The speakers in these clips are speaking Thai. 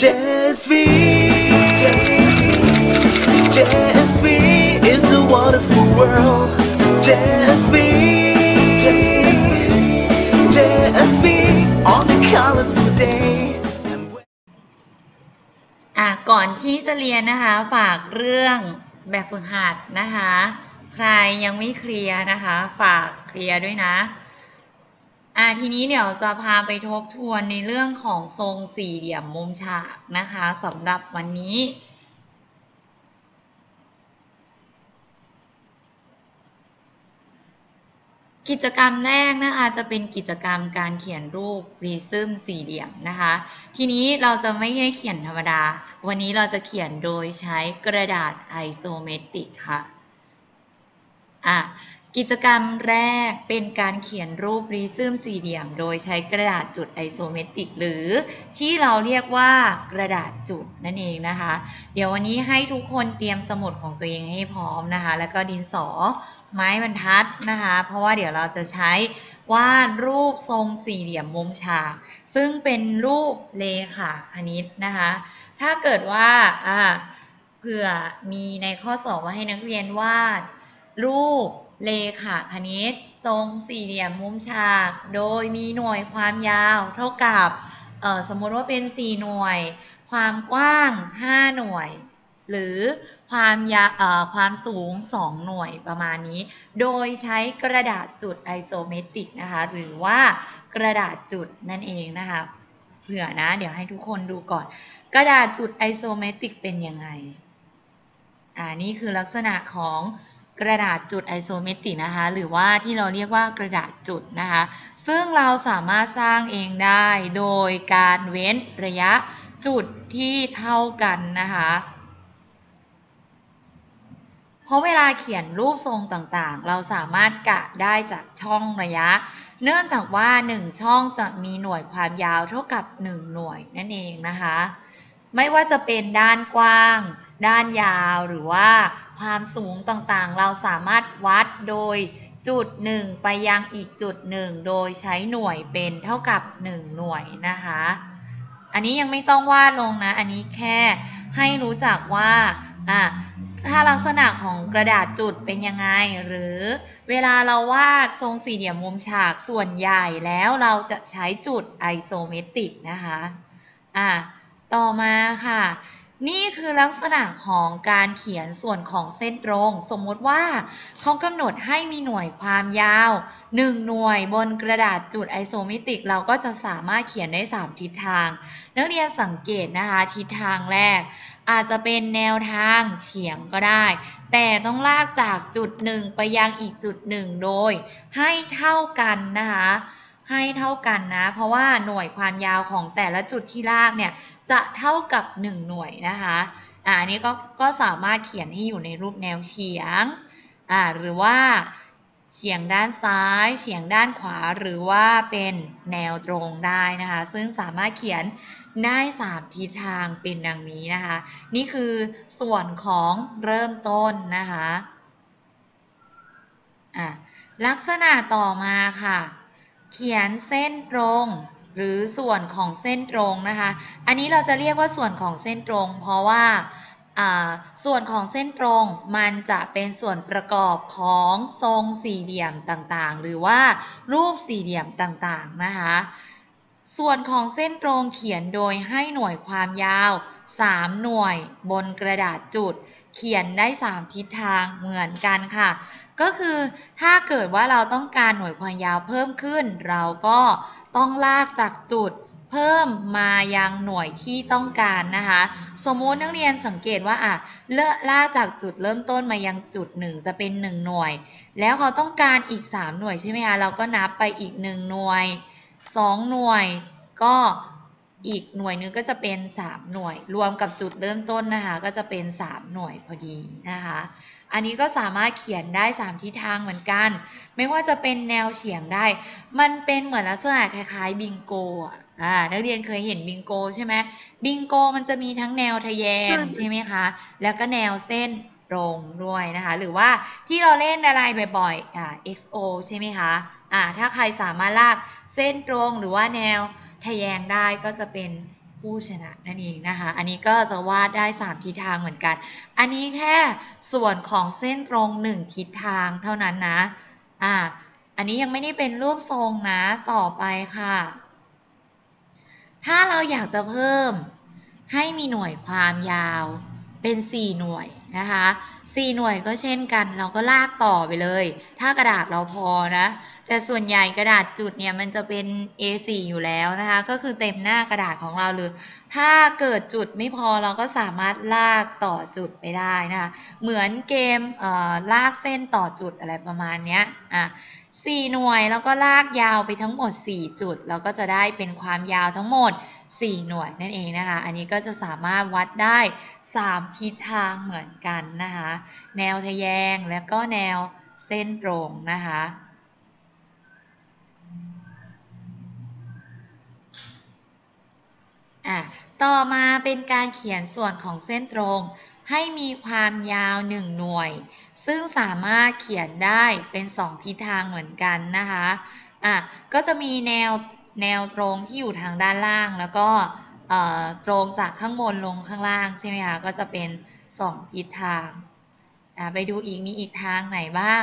JSV JSV is a wonderful world JSV JSV on a colorful day อะก่อนที่จะเรียนนะคะ ฝากเรื่องแบบฝึกหัดนะคะ ใครยังไม่เคลียร์นะคะ ฝากเคลียร์ด้วยนะ อะทีนี้เดี๋ยวจะพาไปทบทวนในเรื่องของทรงสี่เหลี่ยมมุมฉากนะคะสำหรับวันนี้ กิจกรรมแรกนะคะจะเป็นกิจกรรมการเขียนรูปรีซึมสี่เหลี่ยมนะคะ ทีนี้เราจะไม่ได้เขียนธรรมดา วันนี้เราจะเขียนโดยใช้กระดาษไอโซเมตริกค่ะอะ กิจกรรมแรกเป็นการเขียนรูปรีซึมสี่เหลี่ยม โดยใช้กระดาษจุดไอโซเมตริก หรือที่เราเรียกว่ากระดาษจุดนั่นเองนะคะ เดี๋ยววันนี้ให้ทุกคนเตรียมสมุดของตัวเองให้พร้อมนะคะ แล้วก็ดินสอไม้บรรทัดนะคะ เพราะว่าเดี๋ยวเราจะใช้วาดรูปทรงสี่เหลี่ยมมุมฉาก ซึ่งเป็นรูปเลขาคณิตนะคะ ถ้าเกิดว่าอ่าเผื่อมีในข้อสอบว่าให้นักเรียนวาดรูป เลขาคณิต ทรงสี่เหลี่ยมมุมฉาก โดยมีหน่วยความยาว เท่ากับสมมติว่าเป็น 4 หน่วย ความกว้าง 5 หน่วย หรือความยาความสูง 2 หน่วยประมาณนี้ โดยใช้กระดาษจุดไอโซเมตริกนะคะหรือว่ากระดาษจุดนั่นเองนะคะเผื่อนะ เดี๋ยวให้ทุกคนดูก่อน กระดาษจุดไอโซเมตริกเป็นยังไงอ่านี่คือลักษณะของ กระดาษจุดไอโซเมตริกนะคะ หรือว่าที่เราเรียกว่ากระดาษจุดนะคะ ซึ่งเราสามารถสร้างเองได้โดยการเว้นระยะจุดที่เท่ากันนะคะเพราะเวลาเขียนรูปทรงต่างๆ เราสามารถกะได้จากช่องระยะ เนื่องจากว่า 1 ช่องจะมีหน่วยความยาวเท่ากับ 1 หน่วยนั่นเองนะคะ ไม่ว่าจะเป็นด้านกว้าง ด้านยาวหรือว่าความสูงต่างๆ เราสามารถวัดโดยจุดหนึ่งไปยังอีกจุดหนึ่งโดยใช้หน่วยเป็นเท่ากับ 1 หน่วยนะคะ อันนี้ยังไม่ต้องวาดลงนะ อันนี้แค่ให้รู้จักว่าอะถ้าลักษณะของกระดาษจุดเป็นยังไง หรือเวลาเราวาดทรงสี่เหลี่ยมมุมฉากส่วนใหญ่แล้วเราจะใช้จุดไอโซเมตริกนะคะอะต่อมาค่ะ นี่คือลักษณะของการเขียนส่วนของเส้นตรง สมมติว่าเขากำหนดให้มีหน่วยความยาว 1 หน่วยบนกระดาษจุดไอโซเมตริก เราก็จะสามารถเขียนได้ 3 ทิศทาง นักเรียนสังเกตนะคะ ทิศทางแรก อาจจะเป็นแนวทางเฉียงก็ได้ แต่ต้องลากจากจุดหนึ่งไปยังอีกจุดหนึ่งโดย ให้เท่ากันนะคะ ให้เท่ากันนะ เพราะว่าหน่วยความยาวของแต่ละจุดที่ลากเนี่ยจะเท่ากับ 1 หน่วยนะคะอ่าอันนี้ก็ก็สามารถเขียนให้อยู่ในรูปแนวเฉียงอ่าหรือว่าเฉียงด้านซ้าย เฉียงด้านขวาหรือว่าเป็นแนวตรงได้นะคะ ซึ่งสามารถเขียนได้ 3 ทิศทางเป็นดังนี้นะคะ นี่คือส่วนของเริ่มต้นนะคะอะลักษณะต่อมาค่ะ เขียนเส้นตรง หรือส่วนของเส้นตรงนะคะ อันนี้เราจะเรียกว่าส่วนของเส้นตรง เพราะว่าส่วนของเส้นตรงมันจะเป็นส่วนประกอบของทรงสี่เหลี่ยมต่างๆ หรือว่ารูปสี่เหลี่ยมต่างๆนะคะ ส่วนของเส้นตรงเขียนโดยให้หน่วยความยาว 3 หน่วยบนกระดาษจุด เขียนได้ 3 ทิศทางเหมือนกันค่ะ ก็คือถ้าเกิดว่าเราต้องการหน่วยความยาวเพิ่มขึ้น เราก็ต้องลากจากจุดเพิ่มมายังหน่วยที่ต้องการนะคะ สมมุตินักเรียนสังเกตว่าอะเลอะลากจากจุดเริ่มต้นมายังจุดหนึ่งจะเป็น 1 หน่วย แล้วเขาต้องการอีก 3 หน่วยใช่ไหมคะเราก็นับไปอีก 1 หน่วย 2 หน่วยก็อีกหน่วยนึงก็จะเป็น 3 หน่วย รวมกับจุดเริ่มต้นนะคะ ก็จะเป็น 3 หน่วยพอดีนะคะ อันนี้ก็สามารถเขียนได้ 3 ทิศทางเหมือนกัน ไม่ว่าจะเป็นแนวเฉียงได้ มันเป็นเหมือนลักษณะคล้ายๆบิงโกอะอ่านักเรียนเคยเห็นบิงโกใช่ไหมบิงโกมันจะมีทั้งแนวทะแยงใช่ไหมคะ แล้วก็แนวเส้น ตรงด้วยนะคะ หรือว่าที่เราเล่นอะไรบ่อยๆอ่า XO ใช่ไหมคะอ่าถ้าใครสามารถลากเส้นตรงหรือว่าแนวทะแยงได้ก็จะเป็นผู้ชนะนั่นเองนะคะ อันนี้ก็จะวาดได้ 3 ทิศทางเหมือนกัน อันนี้แค่ส่วนของเส้นตรง 1 ทิศทางเท่านั้นนะ อ่า อันนี้ยังไม่ได้เป็นรูปทรงนะ ต่อไปค่ะ ถ้าเราอยากจะเพิ่มให้มีหน่วยความยาว เป็น 4 หน่วยนะคะ4หน่วยก็เช่นกัน เราก็ลากต่อไปเลย ถ้ากระดาษเราพอนะ แต่ส่วนใหญ่กระดาษจุดเนี่ยมันจะเป็น A4 อยู่แล้วนะคะ ก็คือเต็มหน้ากระดาษของเราเลยถ้าเกิดจุดไม่พอเราก็สามารถลากต่อจุดไปได้นะคะ เหมือนเกมลากเส้นต่อจุดอะไรประมาณนี้อะ4หน่วยแล้วก็ลากยาวไปทั้งหมด 4 จุด เราก็จะได้เป็นความยาวทั้งหมด 4 หน่วยนั่นเองนะคะ อันนี้ก็จะสามารถวัดได้ 3 ทิศทางเหมือนกันนะคะ แนวทะแยงและก็แนวเส้นตรงนะคะอะต่อมาเป็นการเขียนส่วนของเส้นตรงให้มีความยาว 1 หน่วย ซึ่งสามารถเขียนได้เป็น 2 ทิศทางเหมือนกันนะคะ อะ ก็จะมีแนว แนวตรงที่อยู่ทางด้านล่าง แล้วก็ตรงจากข้างบนลงข้างล่างใช่ไหมคะก็จะเป็น 2 ทิศทางไปดูอีกมีอีกทางไหนบ้าง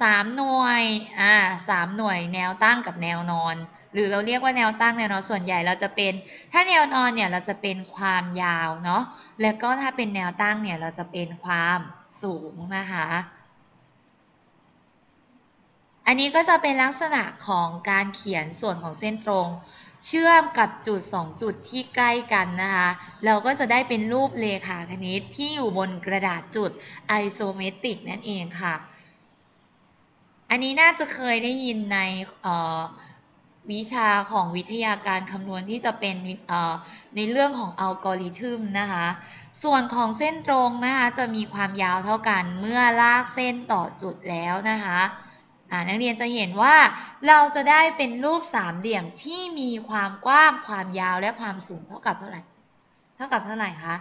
3 หน่วยอ่าสามหน่วยแนวตั้งกับแนวนอน หรือเราเรียกว่าแนวตั้งแนวนอนส่วนใหญ่เราจะเป็น ถ้าแนวนอนเนี่ยเราจะเป็นความยาวเนาะแล้วก็ถ้าเป็นแนวตั้งเนี่ยเราจะเป็นความสูงนะคะ อันนี้ก็จะเป็นลักษณะของการเขียนส่วนของเส้นตรง เชื่อมกับจุด 2 จุดที่ใกล้กันนะคะ เราก็จะได้เป็นรูปเลขาคณิตที่อยู่บนกระดาษจุดไอโซเมตริกนั่นเองค่ะ อันนี้น่าจะเคยได้ยินในวิชาของวิทยาการคำนวณที่จะเป็นในเรื่องของอัลกอริทึมนะคะ ส่วนของเส้นตรงนะคะจะมีความยาวเท่ากันเมื่อลากเส้นต่อจุดแล้วนะคะ นักเรียนจะเห็นว่าเราจะได้เป็นรูปสามเหลี่ยมที่มีความกว้างความยาวและความสูงเท่ากับเท่าไหร่ เท่ากับเท่าไหร่คะ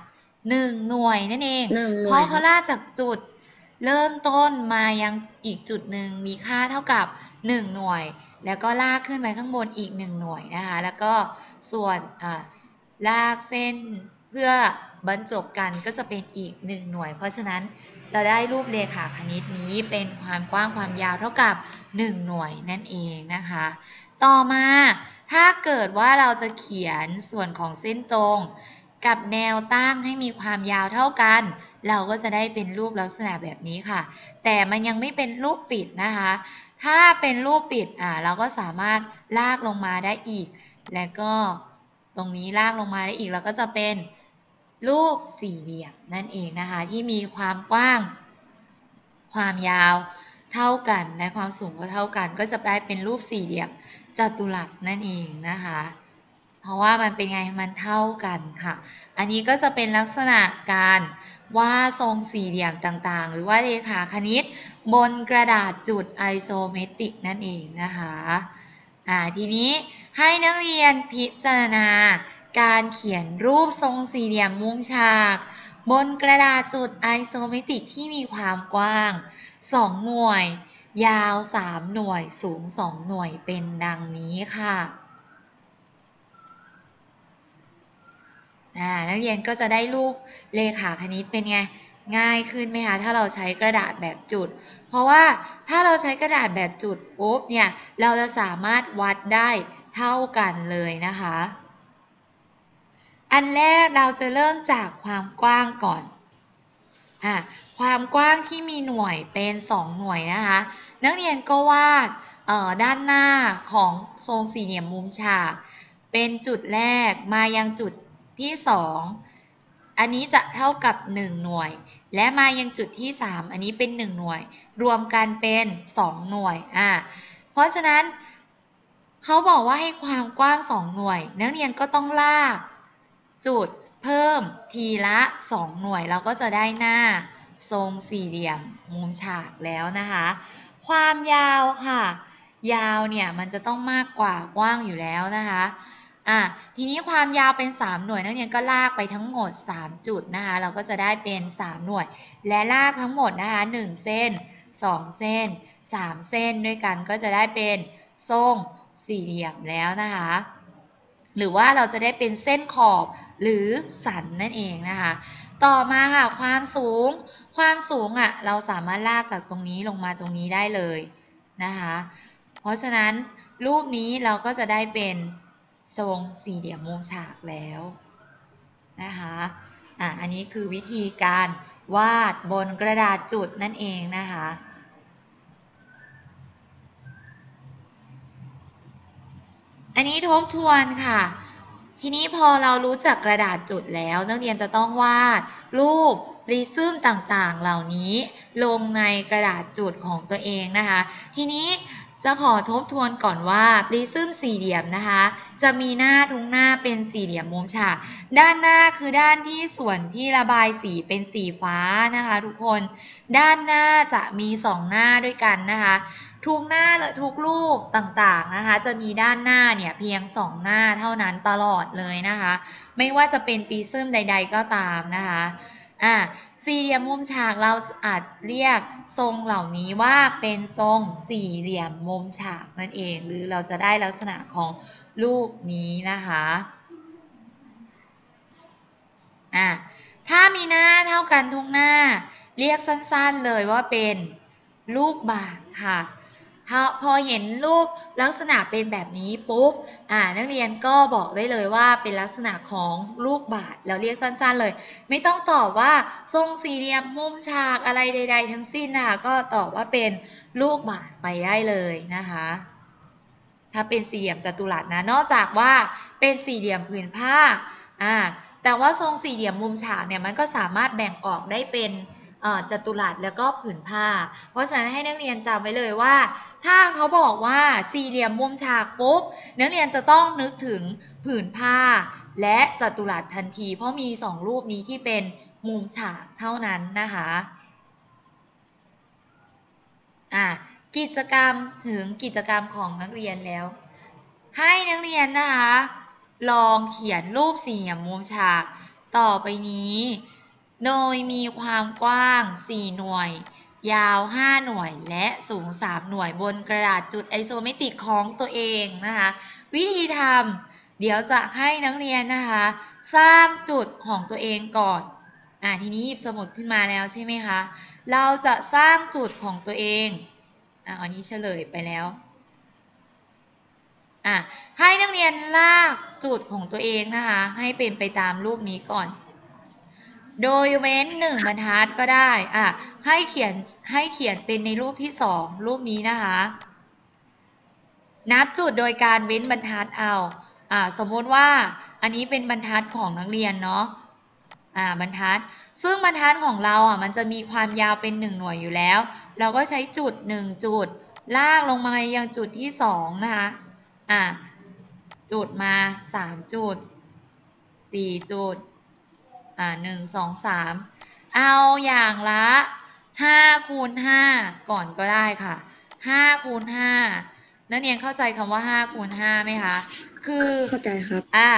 หนึ่งหน่วยนั่นเองเพราะเขาลากจากจุดเริ่มต้นมายังอีกจุดหนึ่งมีค่าเท่ากับ 1 หน่วย แล้วก็ลากขึ้นไปข้างบนอีก 1 หน่วยนะคะ แล้วก็ส่วนลากเส้นเพื่อบรรจบกันก็จะเป็นอีก 1 หน่วย เพราะฉะนั้น จะได้รูปเลขาคณิตนี้เป็นความกว้างความยาวเท่ากับ 1 หน่วยนั่นเองนะคะ ต่อมาถ้าเกิดว่าเราจะเขียนส่วนของเส้นตรง กับแนวตั้งให้มีความยาวเท่ากัน เราก็จะได้เป็นรูปลักษณะแบบนี้ค่ะ แต่มันยังไม่เป็นรูปปิดนะคะ ถ้าเป็นรูปปิดอ่าเราก็สามารถลากลงมาได้อีก แล้วก็ตรงนี้ลากลงมาได้อีกเราก็จะเป็น รูปสี่เหลี่ยมนั่นเองนะคะ ที่มีความกว้าง ความยาวเท่ากันและความสูงก็เท่ากัน ก็จะได้เป็นรูปสี่เหลี่ยมจัตุรัสนั่นเองนะคะ เพราะว่ามันเป็นไงมันเท่ากันค่ะ อันนี้ก็จะเป็นลักษณะการวาดทรงสี่เหลี่ยมต่างๆ หรือว่าเลขาคณิต บนกระดาษจุดไอโซเมตริกนั่นเองนะคะอ่าทีนี้ให้นักเรียนพิจารณา การเขียนรูปทรงสี่เหลี่ยมมุมฉาก บนกระดาษจุดไอโซเมตริกที่มีความกว้าง 2 หน่วย ยาว 3 หน่วยสูง 2 หน่วยเป็นดังนี้ค่ะนักเรียนก็จะได้รูปเลขาคณิตเป็นไงง่ายขึ้นไหมคะถ้าเราใช้กระดาษแบบจุด เพราะว่าถ้าเราใช้กระดาษแบบจุดปุ๊บเนี่ยเราจะสามารถวัดได้เท่ากันเลยนะคะ อันแรกเราจะเริ่มจากความกว้างก่อน อะ ความกว้างที่มีหน่วยเป็น 2 หน่วยนะคะ นักเรียนก็วาดด้านหน้าของทรงสี่เหลี่ยมมุมฉาก เป็นจุดแรกมายังจุดที่ 2 อันนี้จะเท่ากับ 1 หน่วย และมายังจุดที่ 3 อันนี้เป็น 1 หน่วย รวมกันเป็น 2 หน่วย อ่าเพราะฉะนั้นเขาบอกว่าให้ความกว้าง 2 หน่วย นักเรียนก็ต้องลาก จุดเพิ่มทีละ 2 หน่วย เราก็จะได้หน้าทรงสี่เหลี่ยมมุมฉากแล้วนะคะ ความยาวค่ะ ยาวเนี่ยมันจะต้องมากกว่ากว้างอยู่แล้วนะคะอะทีนี้ความยาวเป็น 3 หน่วยนักเรียนก็ลากไปทั้งหมด 3 จุดนะคะ เราก็จะได้เป็น 3 หน่วย และลากทั้งหมดนะคะ 1 เส้น 2 เส้น 3 เส้นด้วยกันก็จะได้เป็นทรงสี่เหลี่ยมแล้วนะคะ หรือว่าเราจะได้เป็นเส้นขอบหรือสันนั่นเองนะคะ ต่อมาค่ะความสูง ความสูงอะเราสามารถลากจากตรงนี้ลงมาตรงนี้ได้เลยนะคะ เพราะฉะนั้นรูปนี้เราก็จะได้เป็นทรงสี่เหลี่ยมมุมฉากแล้วนะคะอะอันนี้คือวิธีการวาดบนกระดาษจุดนั่นเองนะคะ อันนี้ทบทวนค่ะ ทีนี้พอเรารู้จักกระดาษจุดแล้ว นักเรียนจะต้องวาด รูปริซึมต่างๆ เหล่านี้ ลงในกระดาษจุดของตัวเองนะคะ ทีนี้จะขอทบทวนก่อนว่าปริซึมสี่เหลี่ยมนะคะ จะมีหน้าทุกหน้าเป็นสี่เหลี่ยมมุมฉากด้านหน้าคือด้านที่ส่วนที่ระบายสีเป็นสีฟ้านะคะ ทุกคน ด้านหน้าจะมีสองหน้าด้วยกันนะคะ ทุกหน้าและทุกรูปต่างๆนะคะ จะมีด้านหน้าเนี่ยเพียงสองหน้าเท่านั้นตลอดเลยนะคะ ไม่ว่าจะเป็นปริซึมใด ๆ ก็ตามนะคะอะสี่เหลี่ยมมุมฉากเราอาจเรียกทรงเหล่านี้ว่าเป็นทรงสี่เหลี่ยมมุมฉากนั่นเอง หรือเราจะได้ลักษณะของรูปนี้นะคะอะถ้ามีหน้าเท่ากันทุกหน้า เรียกสั้นๆเลยว่าเป็นลูกบาศก์ค่ะ พอเห็นรูปลักษณะเป็นแบบนี้ปุ๊บนักเรียนก็บอกได้เลยว่าเป็นลักษณะของลูกบาศก์แล้วเรียกสั้นๆเลย ไม่ต้องตอบว่าทรงสี่เหลี่ยมมุมฉากอะไรใด ๆ ทั้งสิ้นนะคะก็ตอบว่าเป็นลูกบาศก์ไปได้เลยนะคะถ้าเป็นสี่เหลี่ยมจัตุรัสนะนอกจากว่าเป็นสี่เหลี่ยมผืนผ้าอ่าแต่ว่าทรงสี่เหลี่ยมมุมฉากเนี่ยมันก็สามารถแบ่งออกได้เป็น จัตุรัสแล้วก็ผืนผ้า เพราะฉะนั้นให้นักเรียนจำไว้เลยว่า ถ้าเขาบอกว่าสี่เหลี่ยมมุมฉากปุ๊บนักเรียนจะต้องนึกถึงผืนผ้า และจัตุรัสทันที เพราะมีสองรูปนี้ที่เป็นมุมฉากเท่านั้นนะคะอะกิจกรรมถึงกิจกรรมของนักเรียนแล้ว ให้นักเรียนนะคะ ลองเขียนรูปสี่เหลี่ยมมุมฉาก ต่อไปนี้ โดยมีความกว้าง 4 หน่วย ยาว 5 หน่วย และสูง 3 หน่วยบนกระดาษจุดไอโซเมตริกของตัวเองนะคะ วิธีทำเดี๋ยวจะให้นักเรียนนะคะ สร้างจุดของตัวเองก่อน อ่าทีนี้หยิบสมุดขึ้นมาแล้วใช่ไหมคะ เราจะสร้างจุดของตัวเอง อ่าอันนี้เฉลยไปแล้วอะให้นักเรียนลากจุดของตัวเองนะคะ ให้เป็นไปตามรูปนี้ก่อน โดยเว้นหนึ่งบรรทัดก็ได้อะให้เขียนให้เขียนเป็นในรูปที่สองรูปนี้นะคะ นับจุดโดยการเว้นบรรทัดเอาอ่าสมมติว่าอันนี้เป็นบรรทัดของนักเรียนเนาะอ่าบรรทัด ซึ่งบรรทัดของเราอะมันจะมีความยาวเป็นหนึ่งหน่วยอยู่แล้ว เราก็ใช้จุดหนึ่งจุด ลากลงมายังจุดที่สองนะคะอะจุดมาสามจุดสี่จุด อ่าหนึ่งสองสามเอาอย่างละห้าคูณห้าก่อนก็ได้ค่ะห้าคูณห้านักเรียนเข้าใจคำว่าห้าคูณห้าไหมคะ คือเข้าใจครับอ่า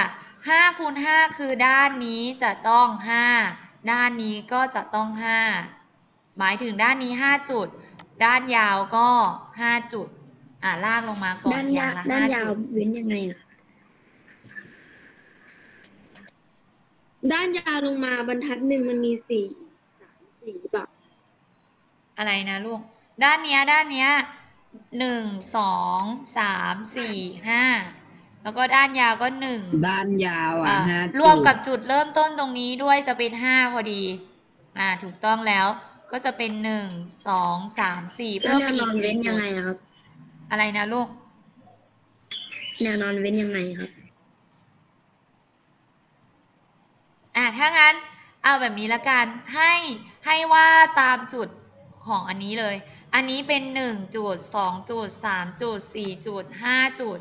ห้าคูณห้าคือด้านนี้จะต้องห้าด้านนี้ก็จะต้องห้าหมายถึงด้านนี้ห้าจุด ด้านยาวก็ห้าจุด อ่าลากลงมาก่อนด้านยาละด้านาวห้ายจุดเว้นยังไงอะ ด้านยาวลงมาบรรทัดหนึ่งมันมีสี่สามสี่หรือเปล่าอะไรนะลูก ด้านเนี้ยด้านเนี้ยหนึ่งสองสามสี่ห้าแล้วก็ด้านยาวก็หนึ่งด้านยาวอะอะฮะรวมกับจุดเริ่มต้นตรงนี้ด้วยจะเป็นห้าพอดี อ่า ถูกต้องแล้ว ก็จะเป็นหนึ่งสองสามสี่แล้วเพิ่มแนไปวอีนกอนสี่เว้นจุยังดไงอะครับ อะไรนะลูก แนวนอนเว้นยังไงครับ อะถ้างั้นเอาแบบนี้ละกันให้ให้ว่าตามจุดของอันนี้เลย อันนี้เป็นหนึ่งจุดสองจุดสามจุดสี่จุดห้าจุด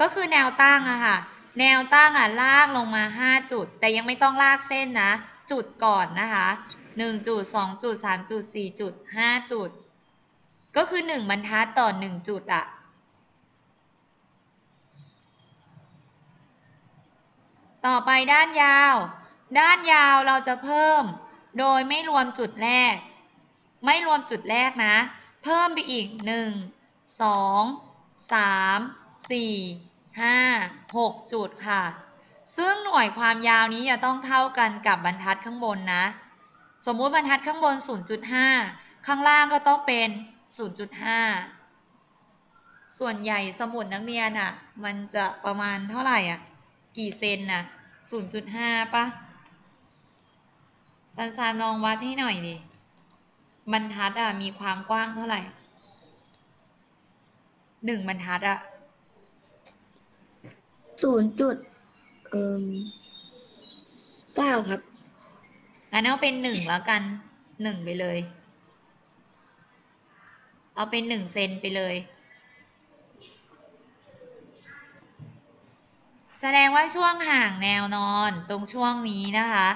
ก็คือแนวตั้งอะค่ะ แนวตั้งอะลากลงมาห้าจุด แต่ยังไม่ต้องลากเส้นนะ จุดก่อนนะคะหนึ่งจุดสองจุดสามจุดสี่จุดห้าจุด ก็คือหนึ่งบรรทัดต่อหนึ่งจุดอะต่อไปด้านยาว ด้านยาวเราจะเพิ่ม โดยไม่รวมจุดแรก ไม่รวมจุดแรกนะ เพิ่มไปอีก 1 2 3 4ห้าหกจุดค่ะ ซึ่งหน่วยความยาวนี้จะต้องเท่ากันกับบรรทัดข้างบนนะ สมมุติบรรทัดข้างบน 0.5 ข้างล่างก็ต้องเป็น 0.5 ส่วนใหญ่สมุดนักเรียนอะ มันจะประมาณเท่าไหร่อะ กี่เซนน่ะ0.5ปะ ซันซานลองวัดให้หน่อยดิ บรรทัดอะมีความกว้างเท่าไหร่ หนึ่งบรรทัดอะศูนย์จุดเอ่มเก้าครับงั้นเอาเป็นหนึ่งแล้วกัน หนึ่งไปเลย เอาเป็นหนึ่งเซนไปเลย แสดงว่าช่วงห่างแนวนอนตรงช่วงนี้นะคะ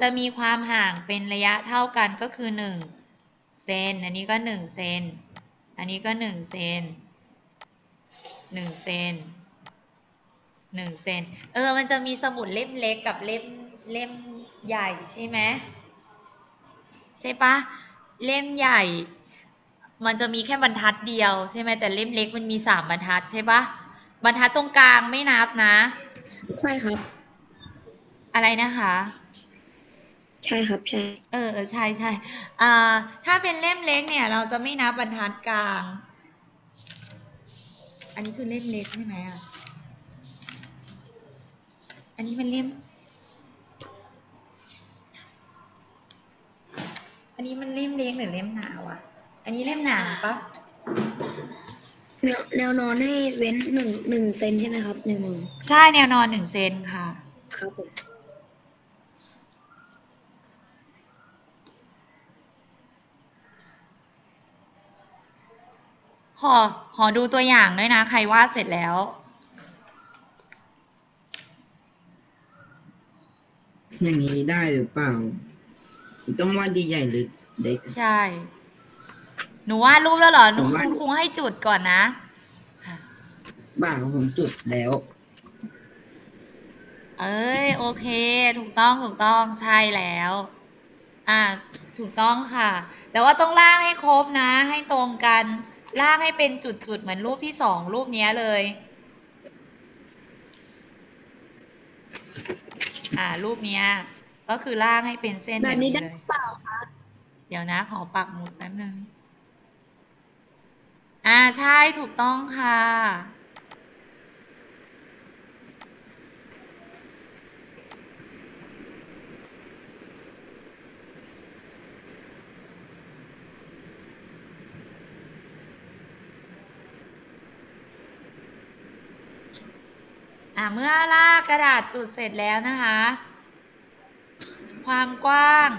จะมีความห่างเป็นระยะเท่ากันก็คือหนึ่งเซนอันนี้ก็หนึ่งเซนอันนี้ก็หนึ่งเซนหนึ่งเซนหนึ่งเซนเออมันจะมีสมุดเล่มเล็กกับเล่มเล่มใหญ่ใช่ไหมใช่ปะเล่มใหญ่ มันจะมีแค่บรรทัดเดียวใช่ไหมแต่เล่มเล็กมันมีสามบรรทัดใช่ปะบรรทัดตรงกลางไม่นับนะ ใช่ครับ อะไรนะคะ ใช่ครับใช่เออเออใช่ใช่อ่า ถ้าเป็นเล่มเล็กเนี่ย เราจะไม่นับบรรทัดกลาง อันนี้คือเล่มเล็กใช่ไหมอะ อันนี้มันเล่ม อันนี้มันเล่มเล็กหรือเล่มหนาวะอันนี้เล่มหนาปะแนวแนวนอนให้เว้นหนึ่งหนึ่งเซนใช่ไหมครับแนวนอนใช่แนวนอนหนึ่งเซนค่ะ ครับผม ขอขอดูตัวอย่างด้วยนะ ใครวาดเสร็จแล้ว อย่างนี้ได้หรือเปล่า ต้องวาดใหญ่ๆหรือเด็กใช่ หนูวาดรูปแล้วเหรอ หนูผมวาดคุณครูให้จุดก่อนนะค่ะบ่าผมจุดแล้ว เอ้ย โอเค ถูกต้องถูกต้องใช่แล้ว อ่า ถูกต้องค่ะ แต่ว่าต้องลากให้ครบนะ ให้ตรงกัน ลากให้เป็นจุดๆ เหมือนรูปที่สองรูปเนี้ยเลย อ่า รูปเนี้ยก็คือลากให้เป็นเส้นแบแบบบนี้นี้ได้เลยเปล่าคะเดี๋ยวนะ ขอปักหมุดแป๊บนึง อ่า ใช่ถูกต้องค่ะ อ่าเมื่อลากกระดาษจุดเสร็จแล้วนะคะ ความกว้าง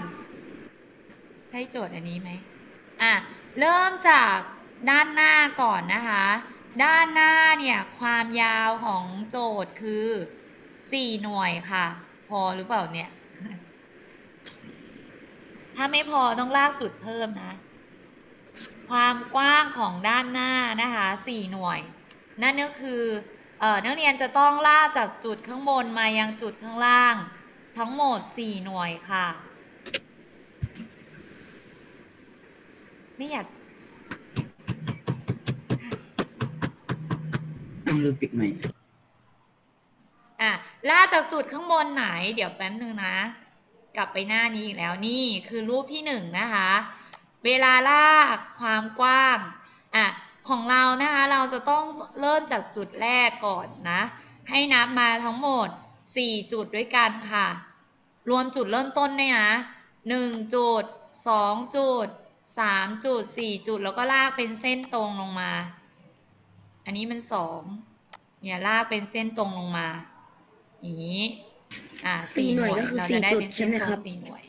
ใช่โจทย์อันนี้ไหมอะเริ่มจากด้านหน้าก่อนนะคะ ด้านหน้าเนี่ยความยาวของโจทย์คือ 4 หน่วยค่ะ พอหรือเปล่าเนี่ย ถ้าไม่พอต้องลากจุดเพิ่มนะ ความกว้างของด้านหน้านะคะ 4 หน่วย นั่นก็คือเอ่อ นักเรียนจะต้องลากจากจุดข้างบนมายังจุดข้างล่าง ทั้งหมด 4 หน่วยค่ะ ไม่อยากต้องรูปปิดใหม่อะลากจากจุดข้างบนไหน เดี๋ยวแป๊บนึงนะ กลับไปหน้านี้อีกแล้วนี่คือรูปที่หนึ่งนะคะ เวลาลากความกว้างอะ ของเรานะคะ เราจะต้องเริ่มจากจุดแรกก่อนนะ ให้นับมาทั้งหมด 4 จุดด้วยกันค่ะ รวมจุดเริ่มต้นด้วยนะ 1 จุด 2 จุด 3 จุด 4 จุด แล้วก็ลากเป็นเส้นตรงลงมา อันนี้มันสองเนี่ยลากเป็นเส้นตรงลงมา อย่างนี้ อ่าสี่หน่วยก็คือเราสี่จะได้จุดเป็นใช่เส้นไหมตรครังบสี่หน่วย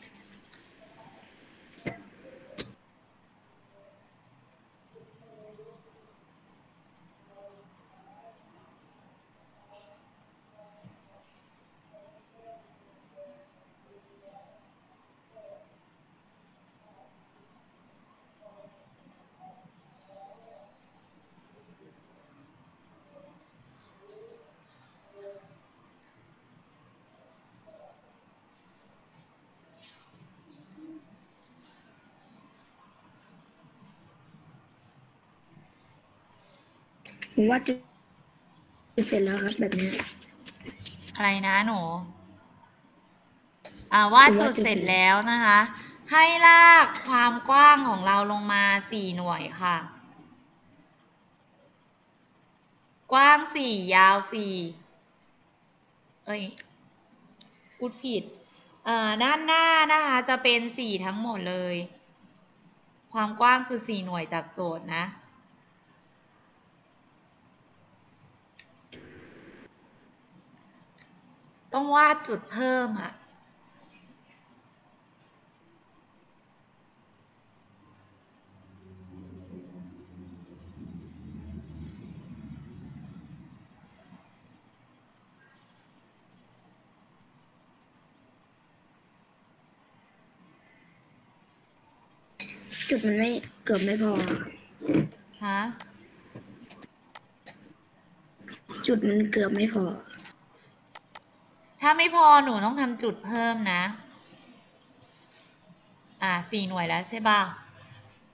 ผมว่าจุดเสร็จแล้วครับแบบนี้ อะไรนะหนู อ่าวาดจุดเสร็จแล้วนะคะ ให้ลากความกว้างของเราลงมาสี่หน่วยค่ะ กว้างสี่ยาวสี่เอ้ยพูดผิด เอ่อด้านหน้านะคะจะเป็นสี่ทั้งหมดเลย ความกว้างคือสี่หน่วยจากโจทย์นะ ต้องวาดจุดเพิ่มอะจุดมันไม่เกือบไม่พอ ฮะ จุดมันเกือบไม่พอ ถ้าไม่พอหนูต้องทำจุดเพิ่มนะ อ่าสี่หน่วยแล้วใช่ป่ะ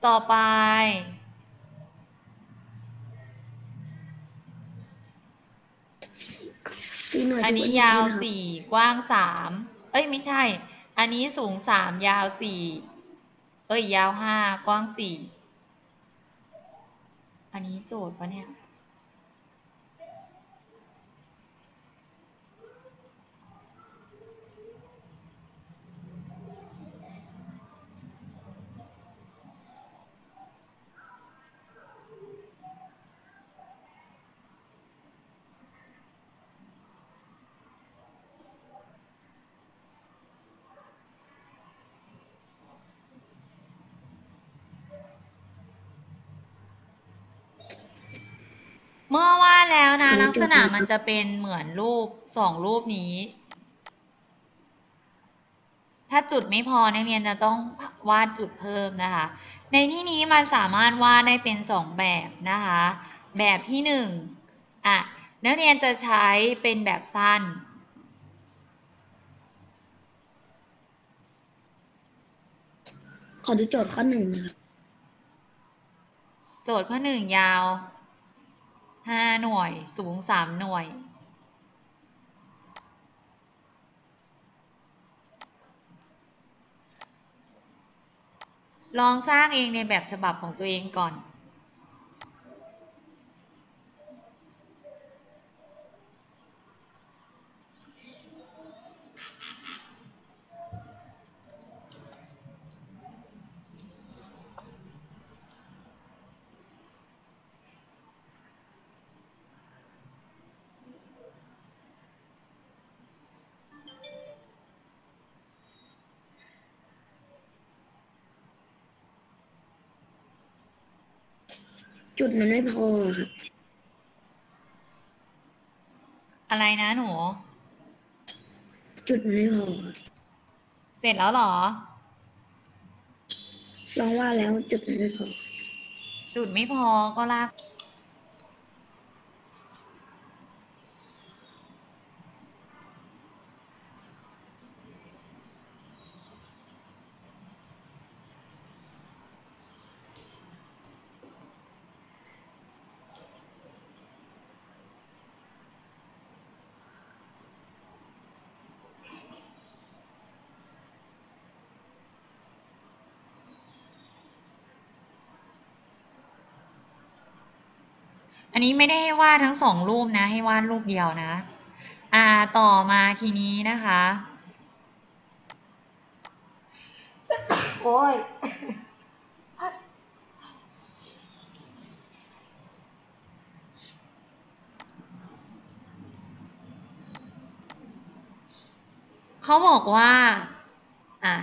ต่อไป สี่หน่วยอันนี้ถืว่ยาวเนะครับสี่กว้างสามเอ้ยไม่ใช่ อันนี้สูงสามยาวสี่เอ้ยยาวห้ากว้างสี่อันนี้โจทย์ปะเนี่ย เมื่อว่าดแลักษณะมันจะเป็นเหมือนรูปสองรูปนี้ ถ้าจุดไม่พอนักเรียนจะต้องวาดจุดเพิ่มนะคะ ในที่นี้มันสามารถวาดได้เป็นสองแบบนะคะ แบบที่หนึ่งอะนักเรียนจะใช้เป็นแบบสั้นขอดูโจทย์ข้อหนึ่งนะโจทย์ข้อหนึ่งยาว ห้าหน่วย สูงสามหน่วย ลองสร้างเองในแบบฉบับของตัวเองก่อน จุดมันไม่พอครับอะไรนะหนู จุดมันไม่พอครับเสร็จแล้วเหรอ ลองว่าแล้วจุดมันไม่พอ จุดไม่พอก็ลาก อันนี้ไม่ได้ให้วาดทั้งสองรูปนะ ให้วาดรูปเดียวนะ อ่าต่อมาทีนี้นะคะ โอ้ยเขาบอกว่าอะ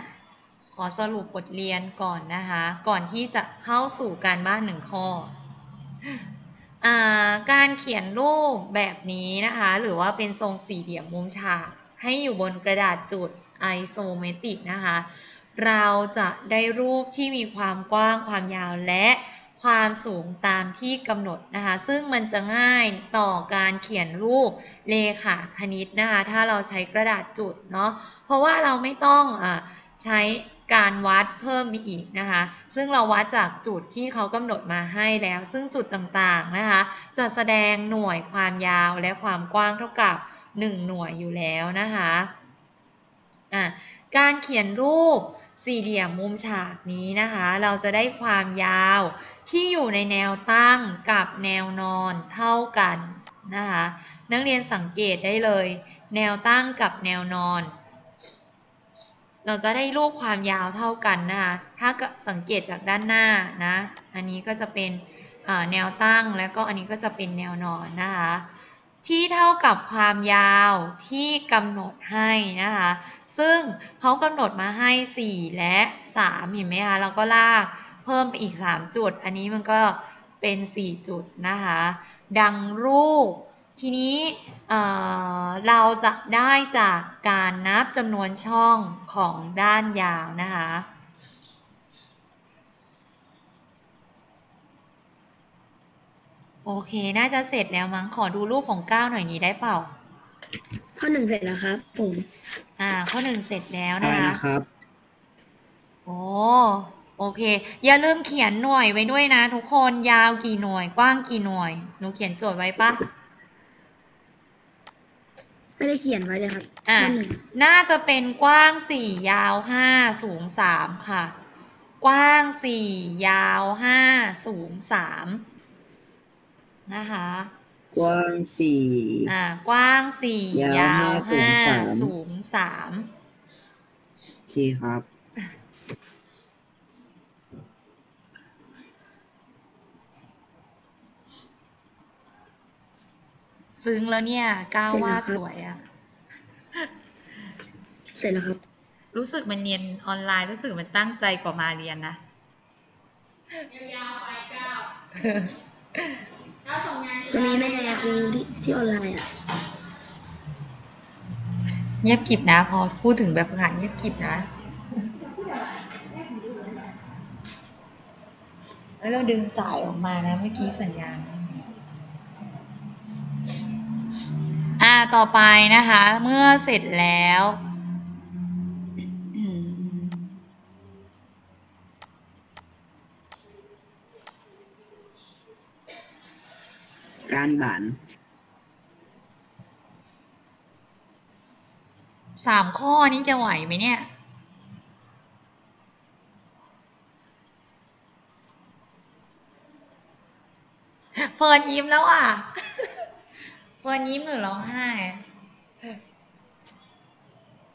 ขอสรุปบทเรียนก่อนนะคะ ก่อนที่จะเข้าสู่การบ้านหนึ่งข้ออ่า การเขียนรูปแบบนี้นะคะ หรือว่าเป็นทรงสี่เหลี่ยมมุมฉากให้อยู่บนกระดาษจุดไอโซเมตริกนะคะ เราจะได้รูปที่มีความกว้างความยาวและความสูงตามที่กำหนดนะคะ ซึ่งมันจะง่ายต่อการเขียนรูปเลขาคณิตนะคะ ถ้าเราใช้กระดาษจุดเนาะเพราะว่าเราไม่ต้องอใช้ การวัดเพิ่มมีอีกนะคะ ซึ่งเราวัดจากจุดที่เขากำหนดมาให้แล้ว ซึ่งจุดต่างๆนะคะ จะแสดงหน่วยความยาวและความกว้างเท่ากับ 1 หน่วยอยู่แล้วนะคะะการเขียนรูปสี่เหลี่ยมมุมฉากนี้นะคะ เราจะได้ความยาวที่อยู่ในแนวตั้งกับแนวนอนเท่ากันนะคะ นักเรียนสังเกตได้เลย แนวตั้งกับแนวนอน เราจะได้รูปความยาวเท่ากันนะคะ ถ้าสังเกตจากด้านหน้านะ อันนี้ก็จะเป็นแนวตั้งแล้วก็อันนี้ก็จะเป็นแนวนอนนะคะ ที่เท่ากับความยาวที่กำหนดให้นะคะ ซึ่งเขากำหนดมาให้ 4 และ 3 เห็นไหมคะเราก็ลากเพิ่มไปอีก 3 จุด อันนี้มันก็เป็น 4 จุดนะคะ ดังรูป ทีนี้เอ่อเราจะได้จากการนับจำนวนช่องของด้านยาวนะคะ โอเค น่าจะเสร็จแล้วมั้ง ขอดูรูปของก้าวหน่อยนี้ได้เปล่า ข้อหนึ่งเสร็จแล้วครับผมอ่า ข้อหนึ่งเสร็จแล้วอะไรนะคะนะครับ โอ้โอเค อย่าลืมเขียนหน่วยไว้ด้วยนะทุกคน ยาวกี่หน่วย กว้างกี่หน่วย หนูเขียนโจทย์ไว้ปะ ไม่ได้เขียนไว้เลยครับอะข้อหนึ่งน่าจะเป็นกว้างสี่ยาวห้าสูงสามค่ะ กว้างสี่ยาวห้าสูงสามนะคะ กว้างสี่ อ่ากว้างสี่ยาวยาวห้าห้าสูสูงงสาม โอเคครับ ซึ้งแล้วเนี่ยก้าววาดสวยอะเสร็จแล้วครับ รู้สึกมันเรียนออนไลน์รู้สึกมันตั้งใจกว่ามาเรียนนะจะมีแม่ครูที่ที่ออนไลน์อะเงียบกริบนะ พอพูดถึงแบบฝึกหัดเงียบกริบนะแล้วเราดึงสายออกมานะเมื่อกี้สัญญาณ อ่าต่อไปนะคะ เมื่อเสร็จแล้ว การบ้านสามข้อนี้จะไหวไหมเนี่ยเฟิร์นยิ้มแล้วอะ เฟิร์นยิ้มหรือร้องไห้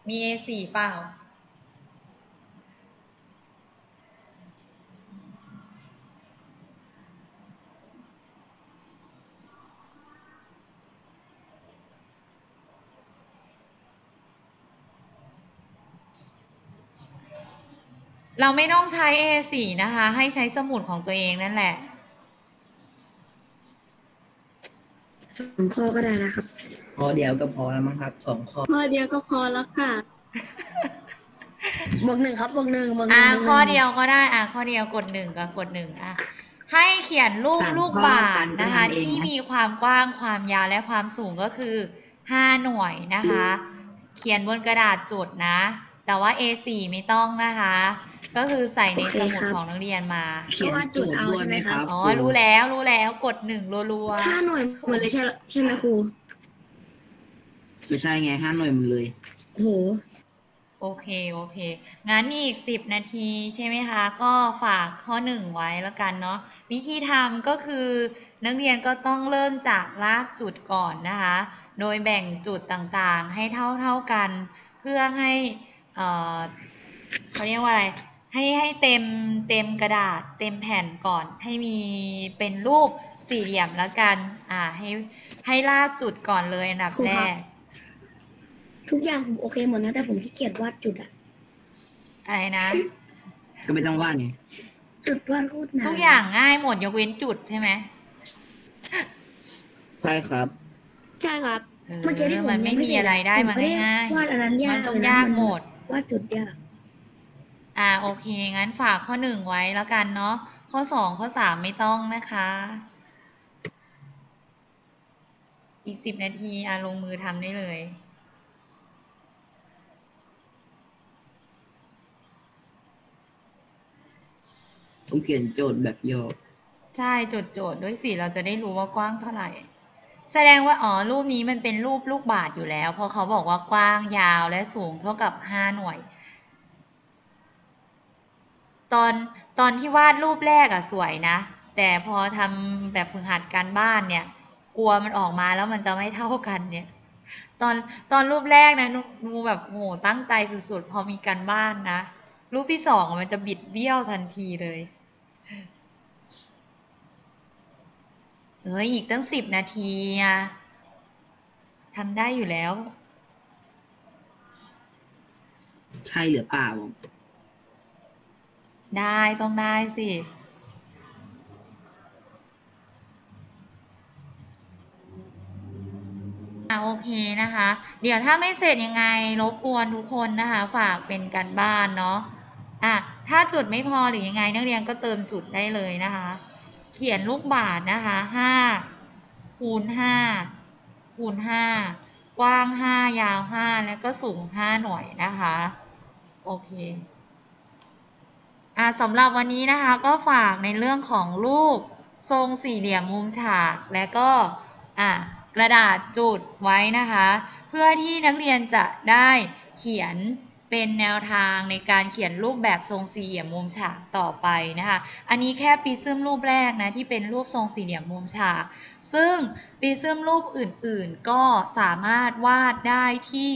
มี A4 เปล่า เราไม่ต้องใช้ A4 นะคะ ให้ใช้สมุดของตัวเองนั่นแหละ สองข้อก็ได้นะครับพอเดียวก็พอแล้วมั้งครับสองข้อ ข้อเดียวก็พอแล้วค่ะบวกหนึ่งครับบวกหนึ่งบวกหนึ่อ่างบวกหนึ่งข้อเดียวก็ได้อ่าข้อเดียวกดหนึ่งกับกดหนึ่งอะให้เขียนรูปสามลูกข้อบาสาศมก็นะคะทำเองที่นะ มีความกว้างความยาวและความสูงก็คือห้าหน่วยนะคะ เขียนบนกระดาษจดนะ แต่ว่า A4 ไม่ต้องนะคะ ก็คือใส่ในสมุดของนักเรียนมาเขียนโจทย์ด้วยไหมครับอ๋อรู้แล้วรู้แล้วกดหนึ่งรัวๆห้าหน่วยเหมือนเลยใช่ใช่ไหมครูไม่ใช่ไงห้าหน่วยมันเลยโอ้โหโอเค โอเค งั้นอีก10นาทีใช่ไหมคะ ก็ฝากข้อ1ไว้แล้วกันเนาะ วิธีทำก็คือ นักเรียนก็ต้องเริ่มจากลากจุดก่อนนะคะ โดยแบ่งจุดต่างๆ ให้เท่าๆกัน เพื่อให้ เอ่อเขาเรียกว่าอะไร ให้ให้เต็มเต็มกระดาษ เต็มแผ่นก่อน ให้มีเป็นรูปสี่เหลี่ยมแล้วกัน อ่า ให้ให้ลากจุดก่อนเลยอันดับครูแรครับกทุกอย่างผมโอเคหมดนะแต่ผมขี้เกียจวาดจุดอะอะไรนะ ก็ไม่ต้องวาดไงจุดวาดโคตรนานทุกอย่างง่ายหมดยกเว้นจุดใช่ไหมใช่ครับ ใช่ครับเออเมื่อกี้ที่ผมมันไม่มีอะไรได้ผมาไม่ง่ายวาดอันนั้นๆยามักนต้องเลยนะยากหมดวาดจุดยาก อ่าโอเค งั้นฝากข้อหนึ่งไว้แล้วกันเนาะข้อสองข้อสามไม่ต้องนะคะ อีกสิบนาทีอะลงมือทำได้เลยผมเขียนโจทย์แบบย่อใช่จดโจทย์ด้วยสิเราจะได้รู้ว่ากว้างเท่าไหร่ แสดงว่าอ๋อรูปนี้มันเป็นรูปลูกบาศก์อยู่แล้ว เพราะเขาบอกว่ากว้างยาวและสูงเท่ากับห้าหน่วย ตอนตอนที่วาดรูปแรกอะสวยนะ แต่พอทำแบบฝึกหัดการบ้านเนี่ย กลัวมันออกมาแล้วมันจะไม่เท่ากันเนี่ย ตอนตอนรูปแรกนะนูแบบโหตั้งใจสุดๆ พอมีการบ้านนะ รูปที่สองมันจะบิดเบี้ยวทันทีเลยเอ้ยอีกตั้งสิบนาทีอะทำได้อยู่แล้ว ใช่หรือเปล่า ได้ต้องได้สิ โอเคนะคะ เดี๋ยวถ้าไม่เสร็จยังไงรบกวนทุกคนนะคะ ฝากเป็นการบ้านเนาะ อะ ถ้าจุดไม่พอหรือยังไงนักเรียนก็เติมจุดได้เลยนะคะ เขียนลูกบาศนะคะห้าคูณห้าคูณห้ากว้างห้ายาวห้าแล้วก็สูงห้าหน่วยนะคะ โอเค อ่าสำหรับวันนี้นะคะก็ฝากในเรื่องของรูปทรงสี่เหลี่ยมมุมฉาก และก็อ่ากระดาษจุดไว้นะคะ เพื่อที่นักเรียนจะได้เขียนเป็นแนวทางในการเขียนรูปแบบทรงสี่เหลี่ยมมุมฉากต่อไปนะคะ อันนี้แค่ปีซึมรูปแรกนะที่เป็นรูปทรงสี่เหลี่ยมมุมฉาก ซึ่งปีซึมรูปอื่นๆ ก็สามารถวาดได้ที่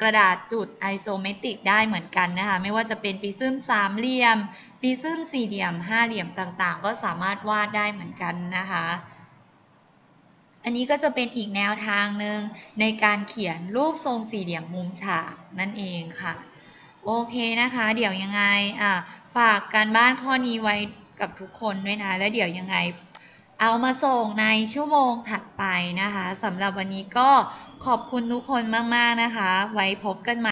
กระดาษจุดไอโซเมตริกได้เหมือนกันนะคะ ไม่ว่าจะเป็นปริซึมสามเหลี่ยมปริซึมสี่เหลี่ยมห้าเหลี่ยมต่างๆ ก็สามารถวาดได้เหมือนกันนะคะ อันนี้ก็จะเป็นอีกแนวทางหนึ่งในการเขียนรูปทรงสี่เหลี่ยมมุมฉากนั่นเองค่ะ โอเคนะคะ เดี๋ยวยังไงฝากการบ้านข้อนี้ไว้กับทุกคนด้วยนะ แล้วเดี๋ยวยังไง เอามาส่งในชั่วโมงถัดไปนะคะสำหรับวันนี้ก็ขอบคุณทุกคนมาก ๆ นะคะ ไว้พบกันใหม่